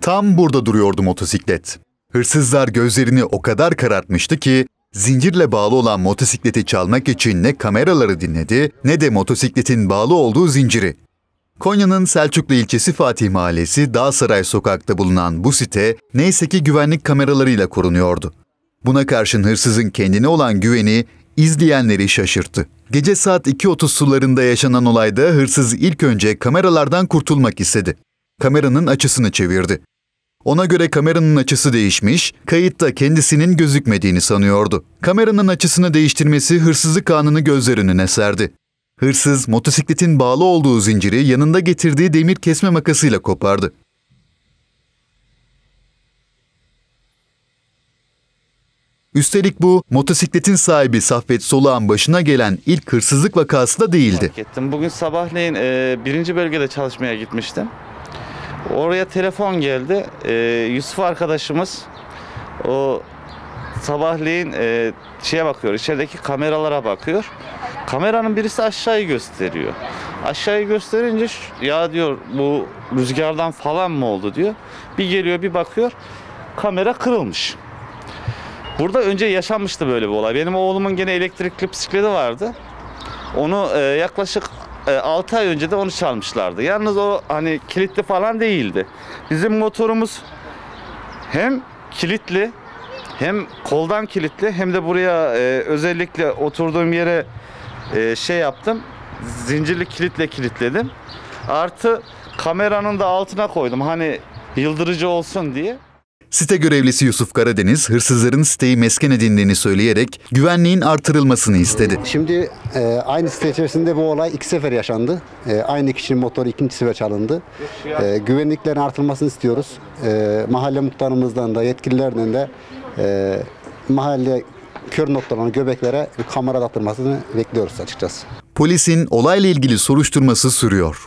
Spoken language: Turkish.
Tam burada duruyordu motosiklet. Hırsızlar gözlerini o kadar karartmıştı ki zincirle bağlı olan motosikleti çalmak için ne kameraları dinledi ne de motosikletin bağlı olduğu zinciri. Konya'nın Selçuklu ilçesi Fatih Mahallesi Dağsaray sokakta bulunan bu site neyse ki güvenlik kameralarıyla korunuyordu. Buna karşın hırsızın kendine olan güveni izleyenleri şaşırttı. Gece saat 2.30 sularında yaşanan olayda hırsız ilk önce kameralardan kurtulmak istedi. Kameranın açısını çevirdi. Ona göre kameranın açısı değişmiş, kayıtta kendisinin gözükmediğini sanıyordu. Kameranın açısını değiştirmesi hırsızlık anını gözler önüne serdi. Hırsız motosikletin bağlı olduğu zinciri yanında getirdiği demir kesme makasıyla kopardı. Üstelik bu motosikletin sahibi Saffet Soluğan başına gelen ilk hırsızlık vakası da değildi. Bugün sabahleyin e, birinci bölgede çalışmaya gitmiştim. Oraya telefon geldi. E, Yusuf arkadaşımız o sabahleyin e, şeye bakıyor, içerideki kameralara bakıyor. Kameranın birisi aşağıyı gösteriyor. Aşağıyı gösterince "Şu- ya diyor bu rüzgardan falan mı oldu diyor. Bir geliyor bir bakıyor kamera kırılmış. Burada önce yaşanmıştı böyle bir olay. Benim oğlumun gene elektrikli bisikleti vardı. Onu e, yaklaşık 6 ay önce de onu çalmışlardı. Yalnız o hani kilitli falan değildi. Bizim motorumuz hem kilitli hem koldan kilitli hem de buraya e, özellikle oturduğum yere e, şey yaptım. Zincirli kilitle kilitledim. Artı kameranın da altına koydum. Hani yıldırıcı olsun diye. Site görevlisi Yusuf Karadeniz, hırsızların siteyi mesken edindiğini söyleyerek güvenliğin artırılmasını istedi. Şimdi e, aynı site içerisinde bu olay iki sefer yaşandı. E, aynı kişinin motoru ikinci sefer çalındı. E, güvenliklerin artırılmasını istiyoruz. E, mahalle muhtarımızdan da yetkililerden de e, mahalle kör noktalarına, göbeklere kamera attırmasını bekliyoruz açıkçası. Polisin olayla ilgili soruşturması sürüyor.